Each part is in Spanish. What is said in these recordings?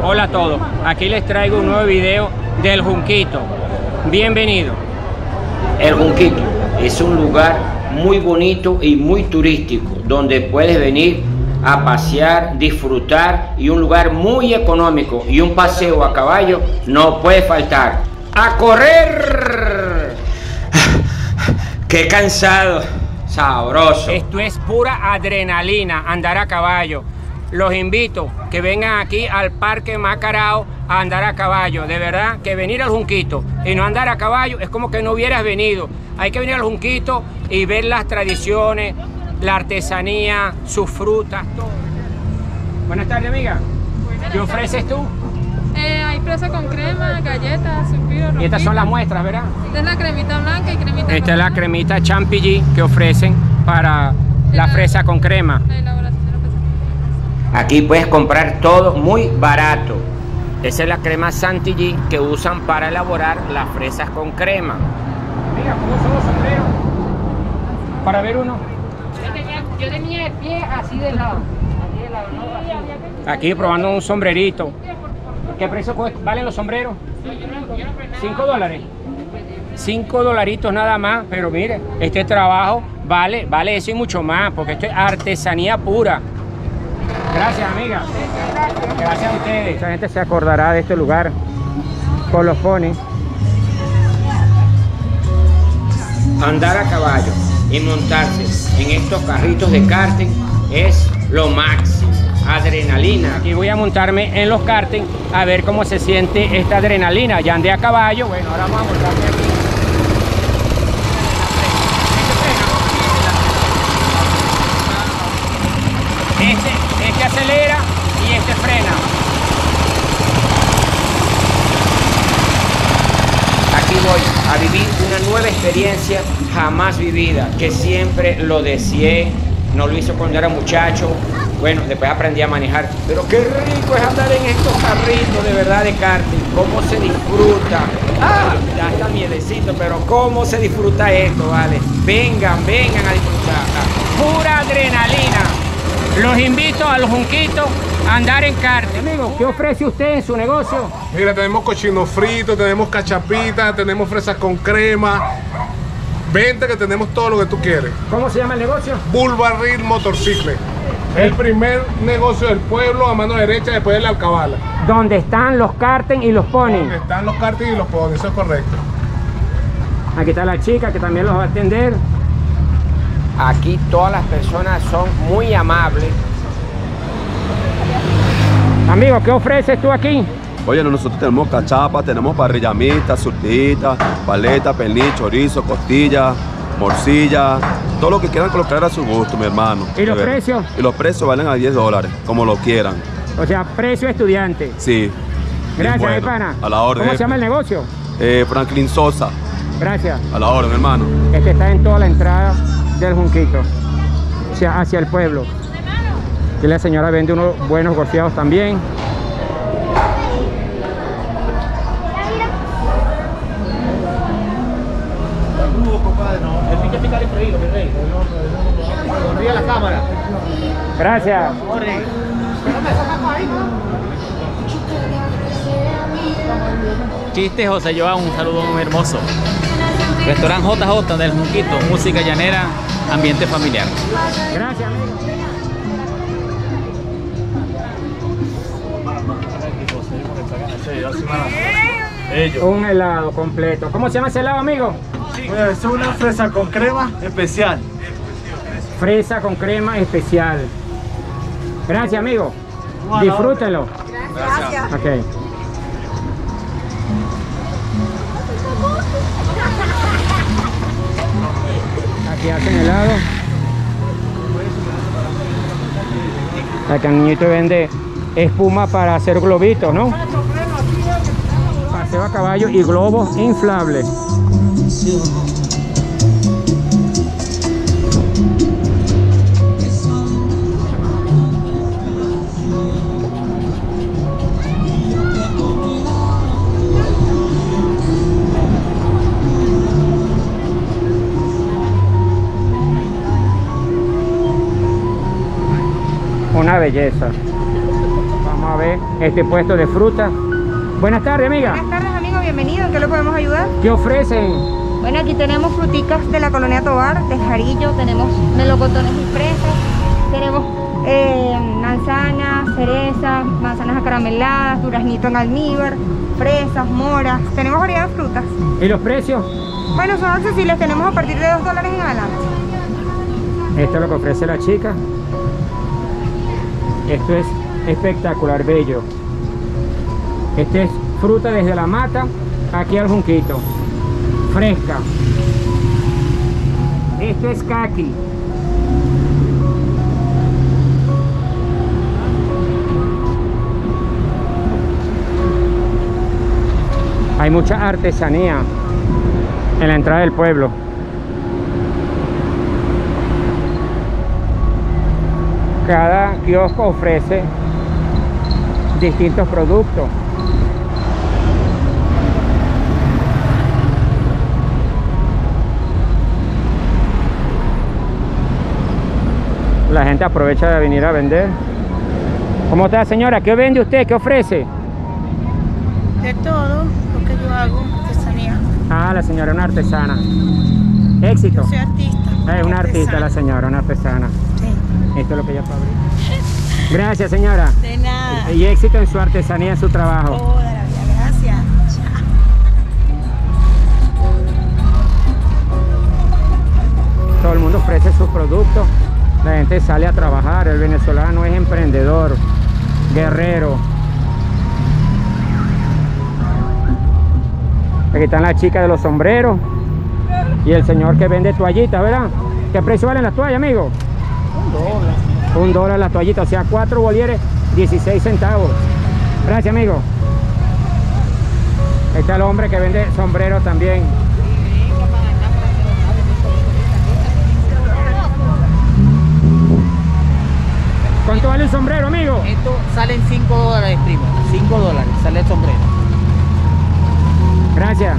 Hola a todos, aquí les traigo un nuevo video del Junquito. Bienvenido. El Junquito es un lugar muy bonito y muy turístico donde puedes venir a pasear, disfrutar y un lugar muy económico y un paseo a caballo no puede faltar. ¡A correr! ¡Qué cansado! Sabroso. Esto es pura adrenalina, andar a caballo. Los invito que vengan aquí al Parque Macarao a andar a caballo. De verdad que venir al Junquito y no andar a caballo es como que no hubieras venido. Hay que venir al Junquito y ver las tradiciones, la artesanía, sus frutas, todo. Buenas tardes, amiga. ¿Qué ofreces tú? Eh, hay fresa con crema, galletas, suspiro, Y estas son las muestras, ¿verdad? Esta es la cremita blanca y cremita Esta es la cremita chantilly que ofrecen para la La- fresa con crema. La elaboración de la fresa con crema. Aquí puedes comprar todo muy barato. Esa es la crema chantilly que usan para elaborar las fresas con crema. Mira, ¿cómo son los sombreros? Para ver uno. Yo tenía, el pie así de lado. Aquí probando un sombrerito. ¿Qué precio cuesta- valen los sombreros? ¿Cinco dólares? Cinco dolaritos nada más, pero mire, este trabajo vale, vale eso y mucho más, porque esto es artesanía pura. Gracias, amiga. Gracias a ustedes. Mucha gente se acordará de este lugar con los ponis. Andar a caballo y montarse en estos carritos de karting es lo máximo. Adrenalina. Aquí voy a montarme en los karting a ver cómo se siente esta adrenalina. Ya andé a caballo, bueno, ahora vamos a montarme aquí. Este, este acelera y este frena. Aquí voy a vivir una nueva experiencia jamás vivida, que siempre lo deseé, no lo hice cuando era muchacho, bueno, después aprendí a manejar, pero qué rico es andar en estos carritos de verdad de karting, cómo se disfruta, ah, ya está miedecito, pero cómo se disfruta esto, vale, vengan, vengan a disfrutar. Pura adrenalina. Los invito a los junquitos andar en karting. Amigo, ¿qué ofrece usted en su negocio? Mira, tenemos cochino frito, tenemos cachapitas, tenemos fresas con crema. Vente que tenemos todo lo que tú quieres. ¿Cómo se llama el negocio? Bull Barril Motorcicle. El primer negocio del pueblo a mano derecha después de la alcabala. Donde están los karting y los ponis. Están los karting y los ponis, eso es correcto. Aquí está la chica que también los va a atender. Aquí todas las personas son muy amables. Amigo, ¿qué ofreces tú aquí? Oye, nosotros tenemos cachapa, tenemos parrillamita, surtita, paleta, pernil, chorizo, costilla, morcilla, todo lo que quieran colocar a su gusto, mi hermano. ¿Y los ver- precios? Y los precios valen a 10 dólares, como lo quieran. O sea, precio estudiante. Sí. Gracias, bueno. pana. A la orden. ¿Cómo se llama el negocio? Eh, Franklin Sosa, Gracias. a la orden, hermano. Este está en toda la entrada del Junquito. O sea, hacia el pueblo. Aquí la señora vende unos buenos golfeados también. Gracias. Chiste José Joan, un saludo muy hermoso. Restaurante JJ del Junquito, música llanera, ambiente familiar. Gracias, amigo. Un helado completo. ¿Cómo se llama ese helado, amigo? Es una fresa con crema especial. Fresa con crema especial. Gracias, amigo. Disfrútenlo. Gracias. Aquí hacen helado. Acá el niñito vende espuma para hacer globitos, ¿no? Paseo a caballo y globos inflables. Una belleza. Vamos a ver este puesto de fruta. Buenas tardes, amiga. Buenas tardes, amigo, bienvenido. ¿En qué lo podemos ayudar? ¿Qué ofrecen? Bueno, aquí tenemos fruticas de la colonia Tobar, de Jarillo, tenemos melocotones y fresas, tenemos eh, manzanas, cerezas, manzanas acarameladas, duraznito en almíbar, fresas, moras, tenemos variedad de frutas. ¿Y los precios? Bueno, son accesibles, tenemos a partir de 2 dólares en adelante. Esto es lo que ofrece la chica. Esto es espectacular, bello. Este es fruta desde la mata aquí al junquito. Fresca. Esto es kaki. Hay mucha artesanía en la entrada del pueblo. Cada kiosco ofrece distintos productos. La gente aprovecha de venir a vender. ¿Cómo está señora? ¿Qué vende usted? ¿Qué ofrece? De todo lo que yo hago, artesanía. Ah, la señora es una artesana. Éxito. Yo soy artista. Es una artista la señora, una artesana. Sí. Esto es lo que ella fabrica. Gracias señora. De nada. Y éxito en su artesanía, en su trabajo. Toda gente sale a trabajar. El venezolano es emprendedor, guerrero. Aquí están las chicas de los sombreros. Y el señor que vende toallitas, ¿verdad? ¿Qué precio valen las toallas, amigo? Un dólar. Un dólar las toallitas, o sea, cuatro bolieres, 16 centavos. Gracias, amigo. Está el hombre que vende sombreros también. ¿Cuánto vale el sombrero, amigo? Esto salen 5 dólares, primo. 5 dólares sale el sombrero. Gracias.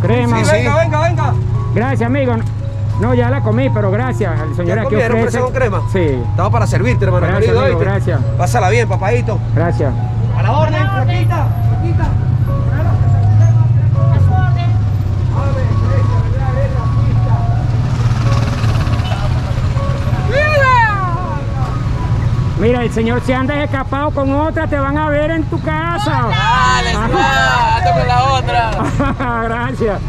Con crema. venga, venga. Gracias, amigo. No, ya la comí, pero gracias. El señor ¿Ya aquí comieron ofrece. con crema? Sí. Estamos para servirte, hermano Gracias, querido. amigo, gracias. Pásala bien, papadito. Gracias. A la orden, flaquita, flaquita. Mira, el señor si andas escapado con otra, te van a ver en tu casa. Dale, anda con la otra. Gracias.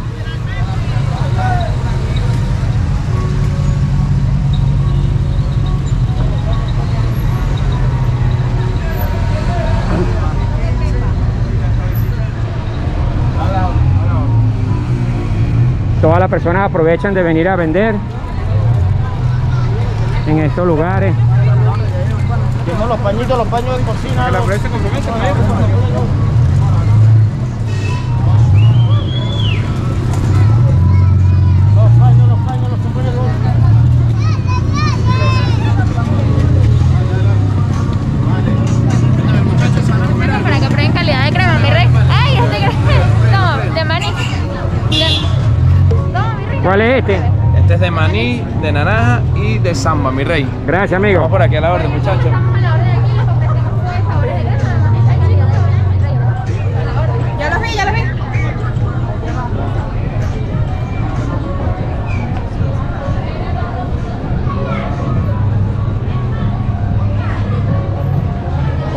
Todas las personas aprovechan de venir a vender en estos lugares. Los pañitos, los paños de cocina. los- ofrece compromiso, Los paños, los paños, los sombreros. Para que prueben calidad de crema, mi rey. ¡Ay, este crema! Toma, de maní. ¿Cuál es este? Este es de maní, de naranja y de samba, mi rey. Gracias, amigo. Vamos por aquí a la orden, muchachos. Ya los vi, ya los vi.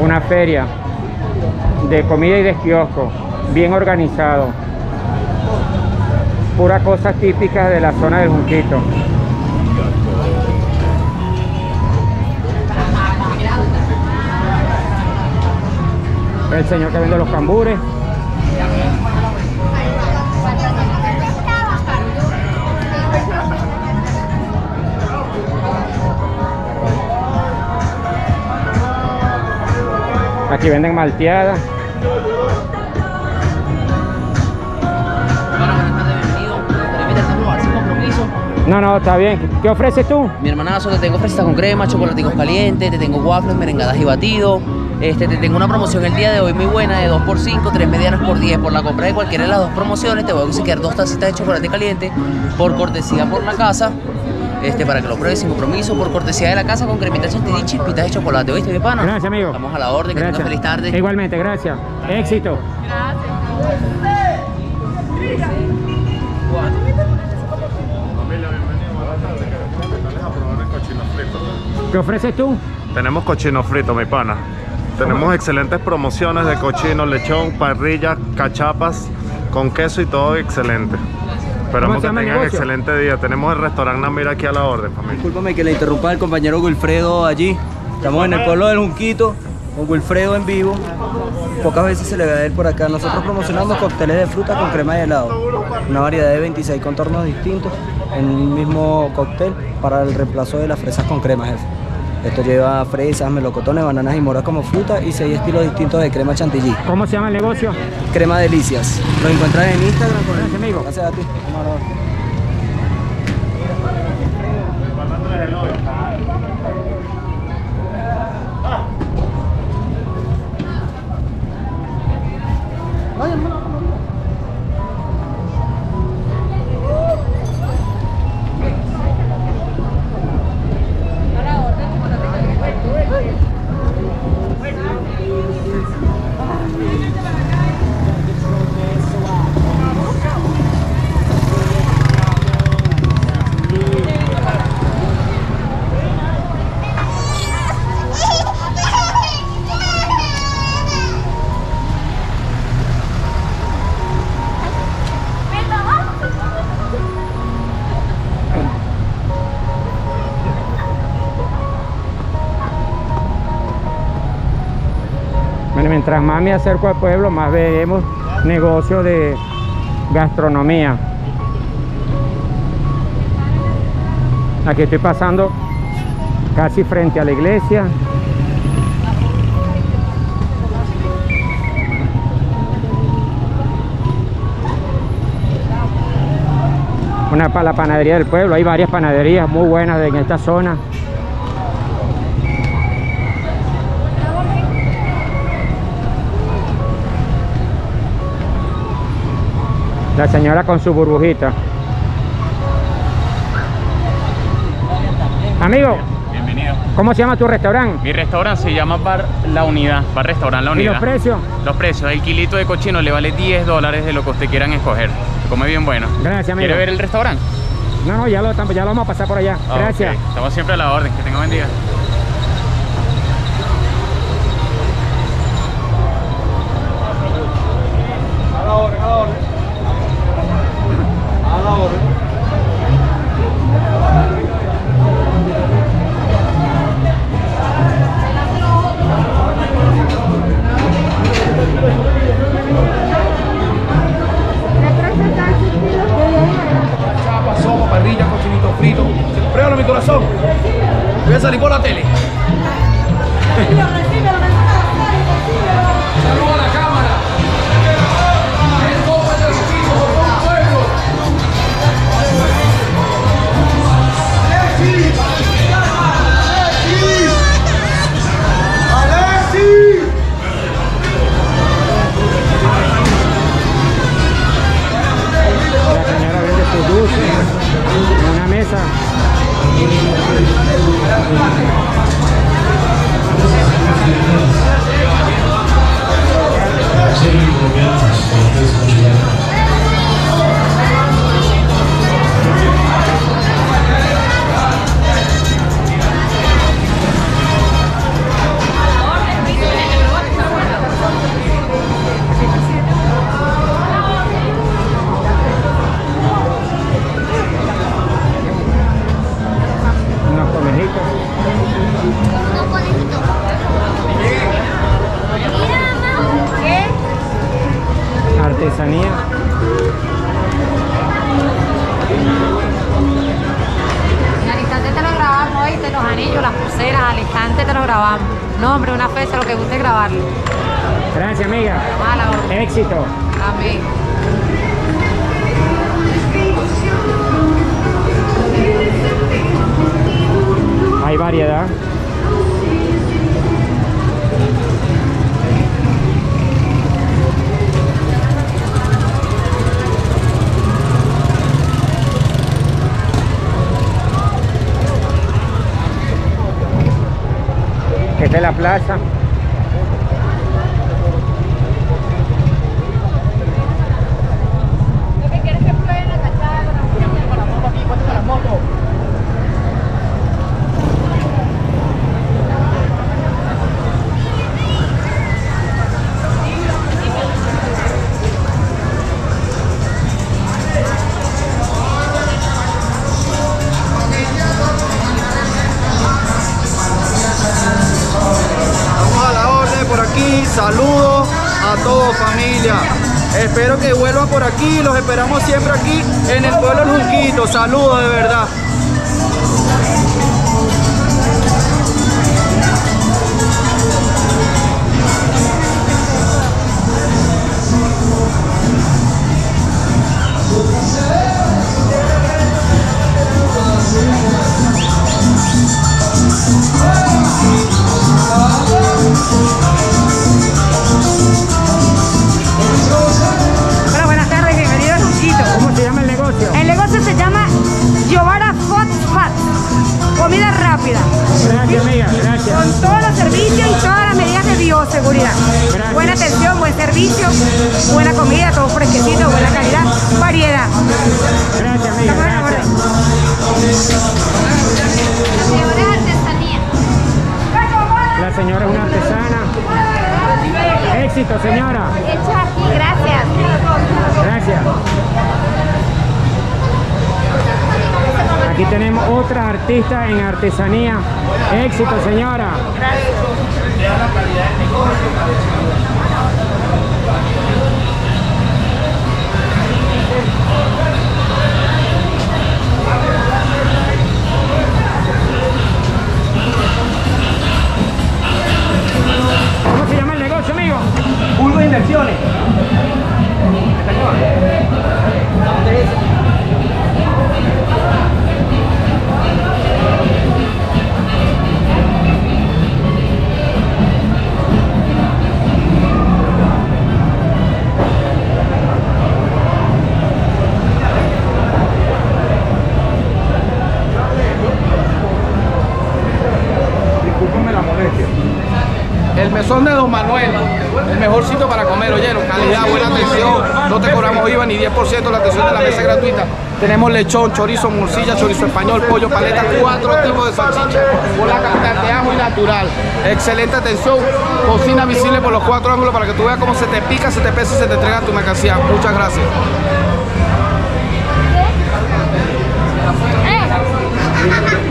Una feria de comida y de kiosco, bien organizado. Pura cosas típicas de la zona del Junquito. El señor que vende los cambures. Aquí venden malteada. No, no, está bien. ¿Qué ofreces tú? Mi hermanazo, te tengo fresas con crema, chocolaticos calientes, te tengo waffles, merengadas y batidos. Este, te tengo una promoción el día de hoy muy buena de 2 por 5 3 medianas por 10. Por la compra de cualquiera de las dos promociones te voy a conseguir dos tacitas de chocolate caliente por cortesía por la casa. Este, para que lo pruebes sin compromiso, por cortesía de la casa con cremitas chantilly chispitas de chocolate. ¿Oíste, mi pana? Gracias, amigo. Vamos a la orden, que tengas Gracias. feliz tarde. Igualmente, gracias. Éxito. ¿Qué ofreces tú? Tenemos cochino frito, mi pana. Tenemos excelentes promociones de cochino, lechón, parrilla, cachapas, con queso y todo excelente. Esperamos que tengan excelente día. Tenemos el restaurante Namira aquí a la orden, familia. Discúlpame que le interrumpa el compañero Wilfredo allí. Estamos en el pueblo del Junquito con Wilfredo en vivo. Pocas veces se le ve a él por acá. Nosotros promocionamos cócteles de fruta con crema y helado. Una variedad de 26 contornos distintos en un mismo cóctel para el reemplazo de las fresas con crema, jefe. Esto lleva fresas, melocotones, bananas y moras como fruta y seis estilos distintos de crema chantilly. ¿Cómo se llama el negocio? Crema Delicias. Lo encuentras en Instagram con Gracias, amigo. Gracias a ti. Mientras más me acerco al pueblo, más vemos negocios de gastronomía. Aquí estoy pasando casi frente a la iglesia. Una para la panadería del pueblo. Hay varias panaderías muy buenas en esta zona. La señora con su burbujita. Amigo, Bienvenido. ¿cómo se llama tu restaurante? Mi restaurante se llama Bar La Unidad, Bar Restaurante La ¿Y Unidad. los precios? Los precios, el kilito de cochino le vale 10 dólares de lo que usted quieran escoger. Se come bien bueno. Gracias, amigo. ¿Quiere ver el restaurante? No, no, ya lo, ya lo vamos a pasar por allá. Gracias. Estamos siempre a la orden. Que tenga buen día. A la orden, a la orden. A la orden. Chapa, sopa, parrilla, cochinito frito. Pruébalo mi corazón. Voy a salir por la tele. Una mesa. Plaza. Éxito, señora. Hecho aquí, gracias. Gracias. Aquí tenemos otras artistas en artesanía. Éxito, señora. ¿Cómo ね。Tenemos lechón, chorizo, morcilla, chorizo español, pollo, paleta, cuatro tipos de salchicha, con la cantidad de ajo natural. Excelente atención, cocina visible por los cuatro ángulos para que tú veas cómo se te pica, se te pesa y se te entrega tu mercancía. Muchas gracias. Vaya,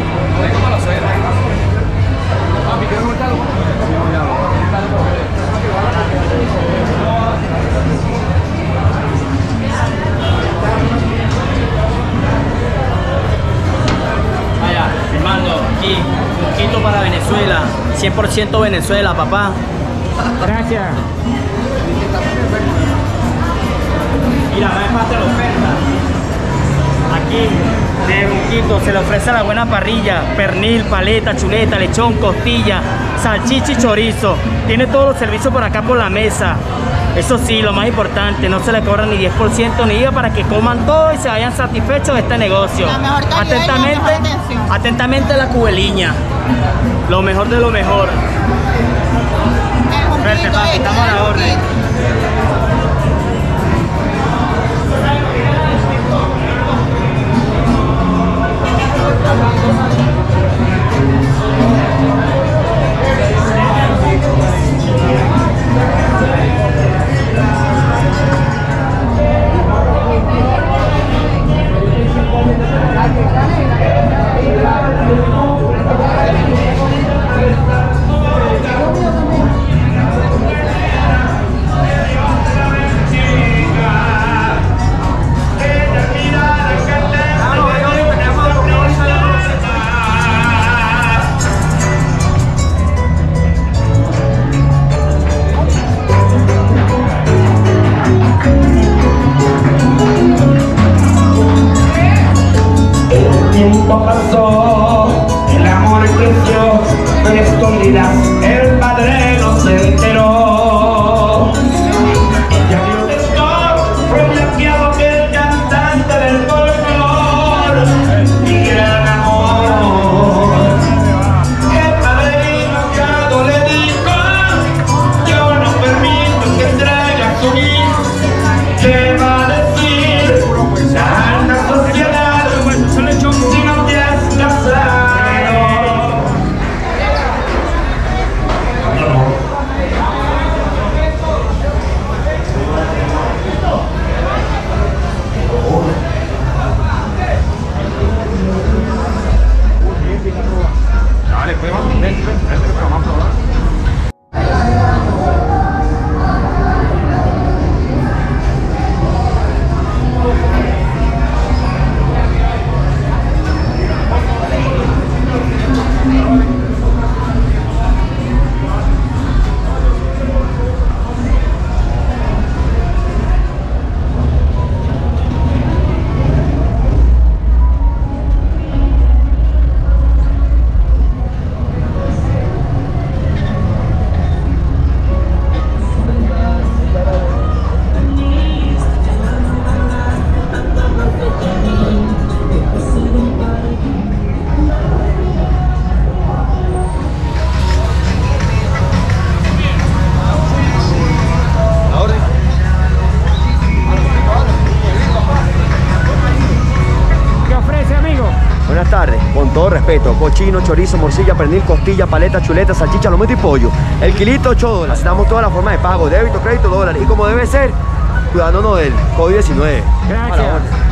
quito para Venezuela, 100% Venezuela, papá. Gracias. Mira, me parte la oferta. Aquí, de Junquito, se le ofrece la buena parrilla, pernil, paleta, chuleta, lechón, costilla, salchicha y chorizo. Tiene todos los servicios por acá por la mesa. Eso sí, lo más importante, no se le cobra ni 10% ni IVA para que coman todo y se vayan satisfechos de este negocio. La mejor calidad y la atentamente, mejor atentamente la cubeliña. Lo mejor de lo mejor. Suerte, papi, estamos a la orden. Buenas tardes, con todo respeto, cochino, chorizo, morcilla, pernil, costilla, paleta, chuleta, salchicha, lomo y pollo. El kilito 8 dólares. Aceptamos todas las formas de pago, débito, crédito, dólar. Y como debe ser, cuidándonos del COVID-19. Gracias.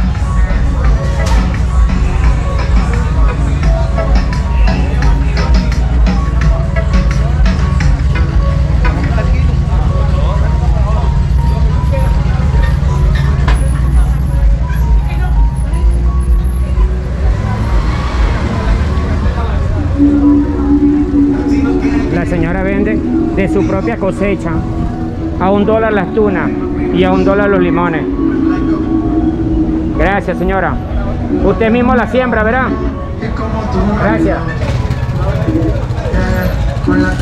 De su propia cosecha a un dólar las tunas y a un dólar los limones. Gracias, señora. Usted mismo la siembra, ¿verdad? Gracias. Unos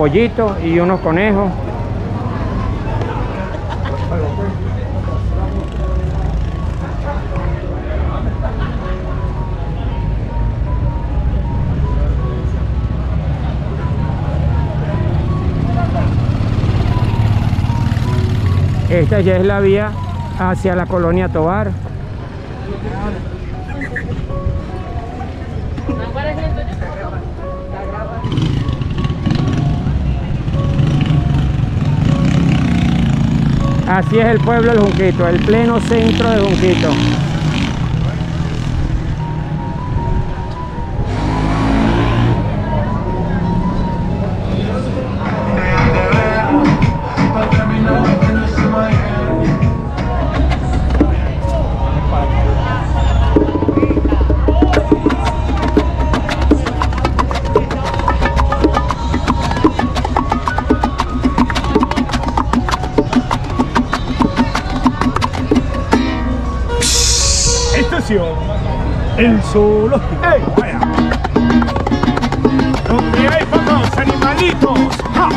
pollitos y unos conejos. Esta ya es la vía hacia la colonia Tobar. Así es el pueblo del Junquito, el pleno centro de Junquito. El Zoológico. Vaya. Donde hay pocos animalitos. ¡Ja!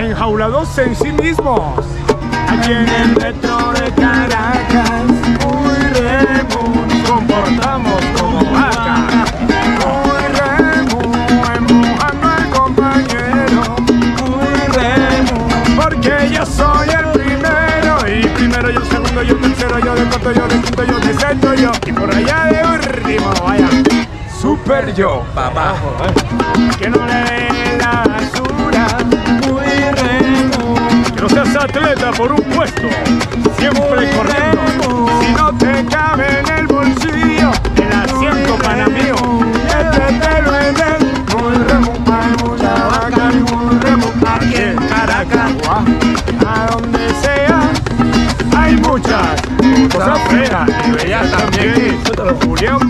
Enjaulados en sí mismos. Aquí en el metro de Caracas. Muy comportamos Super yo, papá. Que no le dé la basura. Muy remo. Quiero seas atleta por un puesto, siempre corriendo. Si no te cabe en el bolsillo, el asiento para mío, métetelo en el muy remo. Hay mucha vaca muy remo aquí en Caracas, a donde sea. Hay muchas cosas feas y bellas también. Julián,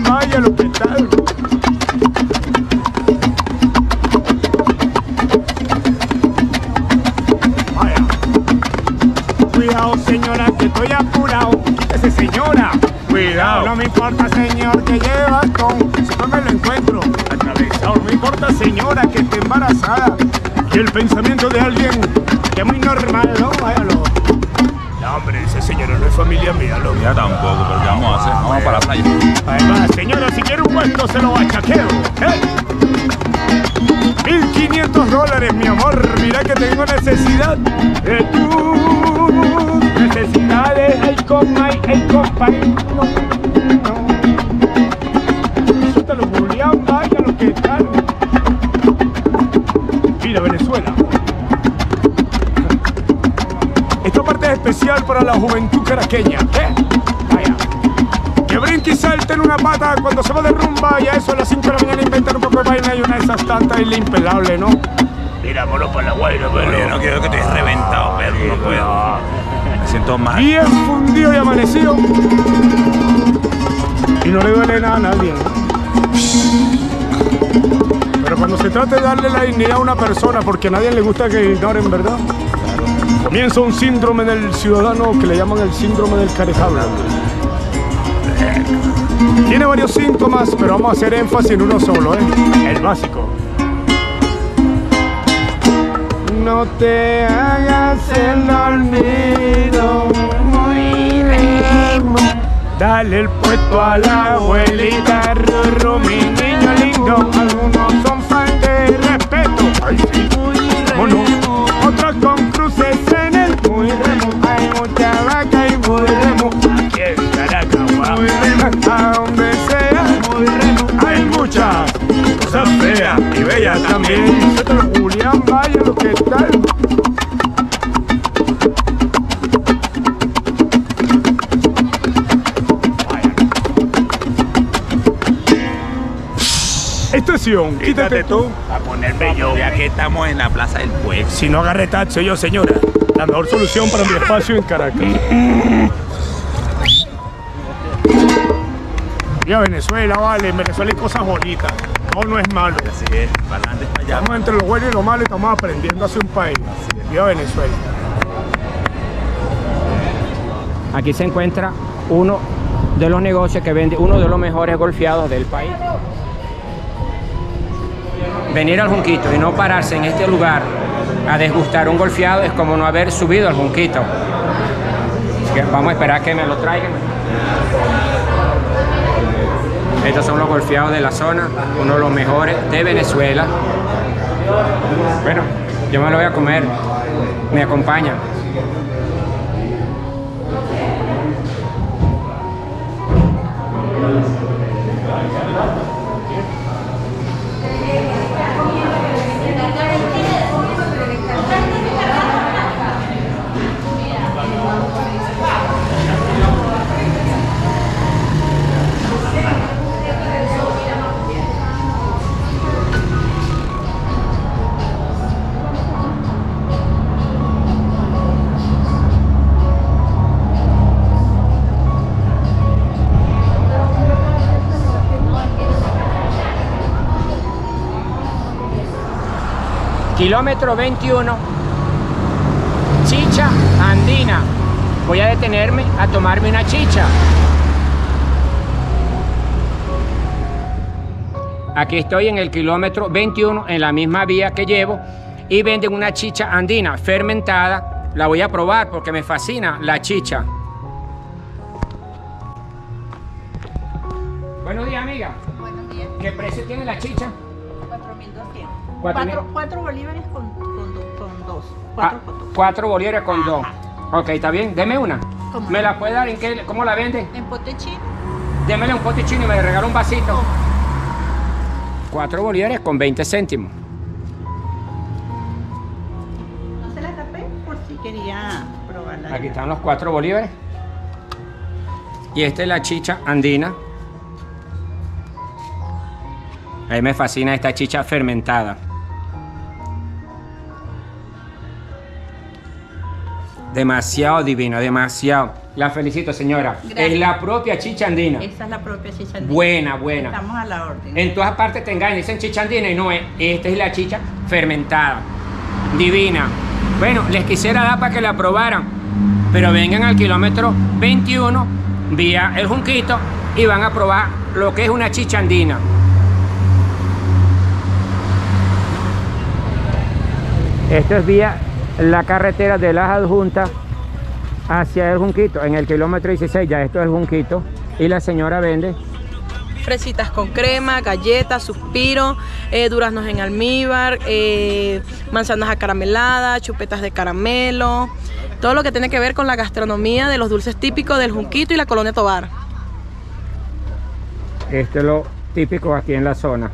puesto, se lo. ¿eh? 1500 dólares, mi amor. Mira que tengo necesidad de tus necesidades. Ay, compa, ay, compa. No, no. Suéltalo, Julián, vaya lo que tal. Mira, Venezuela. Esta parte es especial para la juventud caraqueña. ¿eh? Vaya. Que brinque y salte en una pata cuando se va de rumba y a eso a las 5 de la mañana inventar un poco de vaina y una de esas tantas es la impelable, ¿no? Mira, mono para la guaira, pero... Oye, no quiero que te hayas reventado, perro, no puedo. Me siento mal. Bien fundido y amanecido. Y no le duele nada a nadie. Pero cuando se trata de darle la dignidad a una persona, porque a nadie le gusta que ignoren, ¿verdad? Comienza un síndrome del ciudadano que le llaman el síndrome del carejable. Tiene varios síntomas, pero vamos a hacer énfasis en uno solo, ¿eh? El básico. No te hagas el olvido. Dale el puesto a la abuelita, Rurru, mi niño lindo. Algunos son fan de respeto. Ay, sí. Quítate tú. A ponerme yo. Ya que estamos en la plaza del pueblo. Si no agarre taxi yo, señora. La mejor solución para mi espacio en Caracas. Y a Venezuela, vale. En Venezuela hay cosas bonitas. No, no es malo. Así es, para adelante, para allá. Estamos entre lo bueno y lo malo y estamos aprendiendo hacia un país. Viva Venezuela. Aquí se encuentra uno de los negocios que vende uno de los mejores golfeados del país. Venir al Junquito y no pararse en este lugar a desgustar un golfeado es como no haber subido al Junquito. Vamos a esperar que me lo traigan. Estos son los golfeados de la zona, uno de los mejores de Venezuela. Bueno, yo me lo voy a comer. Me acompañan. Kilómetro 21, chicha andina. Voy a detenerme a tomarme una chicha. Aquí estoy en el kilómetro 21, en la misma vía que llevo, y venden una chicha andina fermentada. La voy a probar porque me fascina la chicha. Buenos días, amiga. Buenos días. ¿Qué precio tiene la chicha? 4.200. Cuatro bolívares con, con, con dos. Ah, Cuatro con dos. cuatro bolívares con dos. Ok, está bien. Deme una. ¿Cómo ¿Me la puede dar? ¿En qué, ¿Cómo la vende? En potechín. Démele un pote chino y me regala un vasito. Cuatro bolívares con 20 céntimos. No se la tapé por si. quería probarla. Aquí están los cuatro bolívares. Y esta es la chicha andina. A mí me fascina esta chicha fermentada. Demasiado divina, demasiado. La felicito, señora. Gracias. Es la propia chicha andina. Esa es la propia chicha andina. Buena, buena. Estamos a la orden. En todas partes te engañan, dicen chicha andina y no es. Esta es la chicha fermentada. Divina. Bueno, les quisiera dar para que la probaran. Pero vengan al kilómetro 21 vía el Junquito y van a probar lo que es una chicha andina. Esto es vía la carretera de las adjuntas hacia el Junquito, en el kilómetro 16, ya esto es el Junquito. Y la señora vende fresitas con crema, galletas, suspiro, eh, duraznos en almíbar, eh, manzanas acarameladas, chupetas de caramelo, todo lo que tiene que ver con la gastronomía de los dulces típicos del Junquito y la Colonia Tobar. Esto es lo típico aquí en la zona.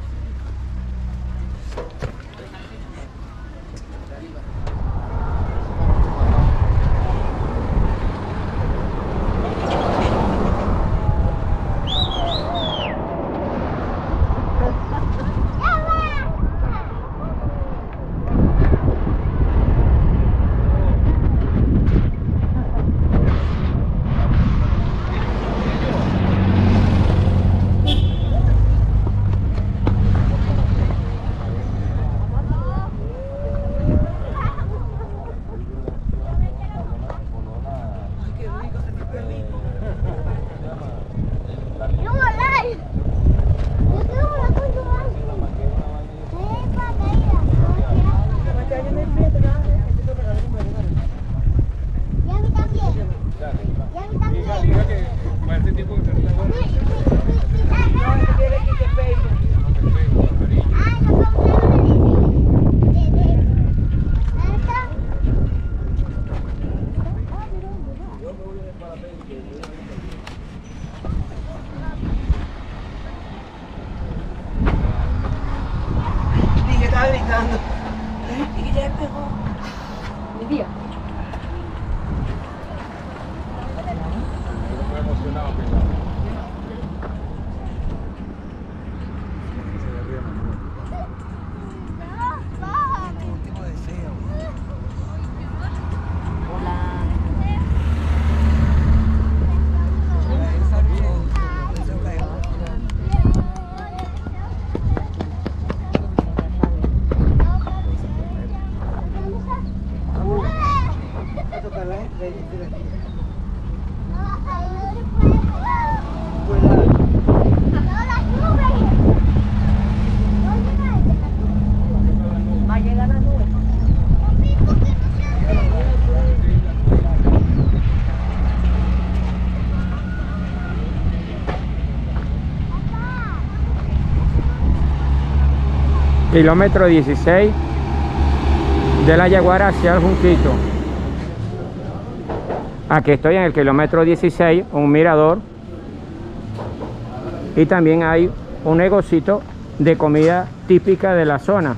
Kilómetro 16 de la Yaguara hacia el Junquito. Aquí estoy en el kilómetro 16, un mirador. Y también hay un negocito de comida típica de la zona.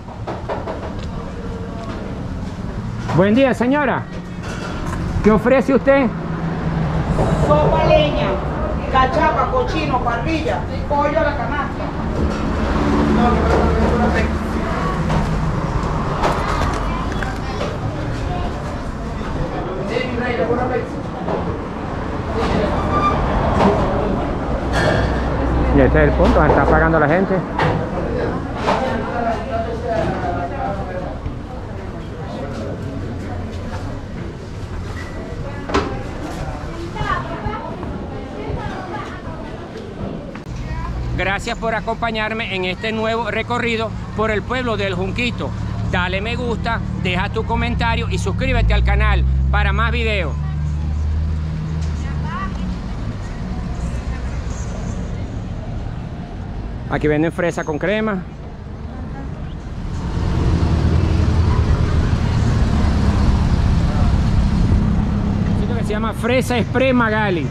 Buen día, señora. ¿Qué ofrece usted? Sopa leña, cachapa, cochino, parrilla, pollo a la canasta. No, no, no, no, no, no, no. Sí, mi reina, buena vez. Y este es el punto, está pagando la gente. Gracias por acompañarme en este nuevo recorrido por el pueblo del Junquito. Dale me gusta, deja tu comentario y suscríbete al canal para más videos. Aquí venden fresa con crema. Que se llama Fresa Express Magali.